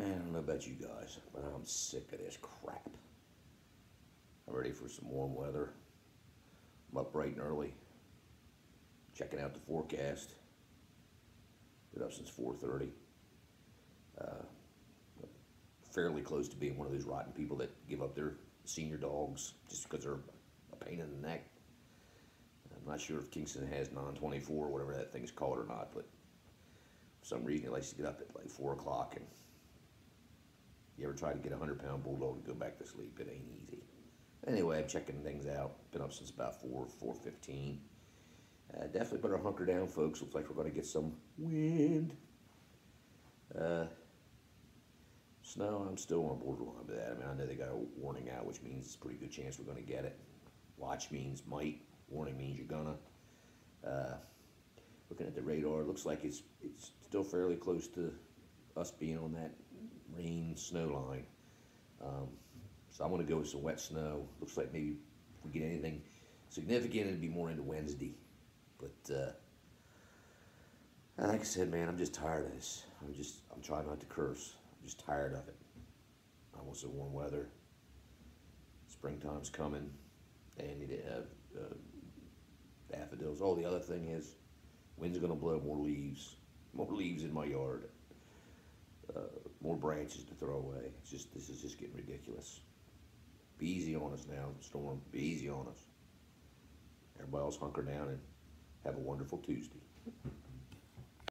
Man, I don't know about you guys, but I'm sick of this crap. I'm ready for some warm weather. I'm up bright and early, checking out the forecast. Been up since 4:30. Uh, fairly close to being one of those rotten people that give up their senior dogs just because they're a pain in the neck. I'm not sure if Kingston has 924 or whatever that thing's called or not, but for some reason he likes to get up at like 4 o'clock and you ever try to get a 100 pound bulldog to go back to sleep? It ain't easy. Anyway, I'm checking things out. Been up since about 4, 4.15. Uh, definitely better hunker down, folks. Looks like we're going to get some wind. Uh, snow, I'm still on borderline with that. I mean, I know they got a warning out, which means it's a pretty good chance we're going to get it. Watch means might. Warning means you're gonna. Uh, looking at the radar, looks like it's it's still fairly close to us being on that rain snow line. Um, so I'm gonna go with some wet snow. Looks like maybe if we get anything significant, it'd be more into Wednesday. But uh, like I said, man, I'm just tired of this. I'm just I'm trying not to curse. I'm just tired of it. I want some warm weather. Springtime's coming, and to have uh, daffodils. Oh, the other thing is, wind's gonna blow more leaves, more leaves in my yard, uh, more branches to throw away. It's just this is just getting ridiculous. Be easy on us now, storm. Be easy on us. Everybody else hunker down and have a wonderful Tuesday.